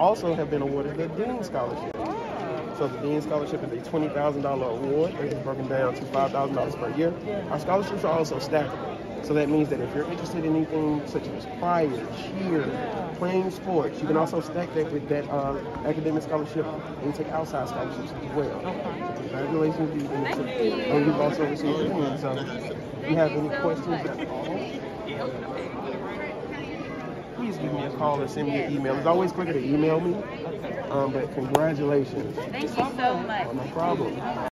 also have been awarded the Dean Scholarship. So the Dean Scholarship is a $20,000 award. It is broken down to $5,000 per year. Our scholarships are also stackable. So that means that if you're interested in anything such as choir, cheer, playing sports, you can also stack that with that uh, academic scholarship and take outside scholarships as well. So congratulations, you. Thank you. And you've also received Dean. So if you have any questions at all, please give me a call or send me an email. It's always quicker to email me. Um, but congratulations. Thank you so much. No problem.